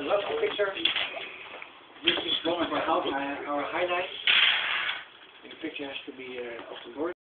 I love the picture. This is one of uh, our, our highlights. The picture has to be uh, of the board.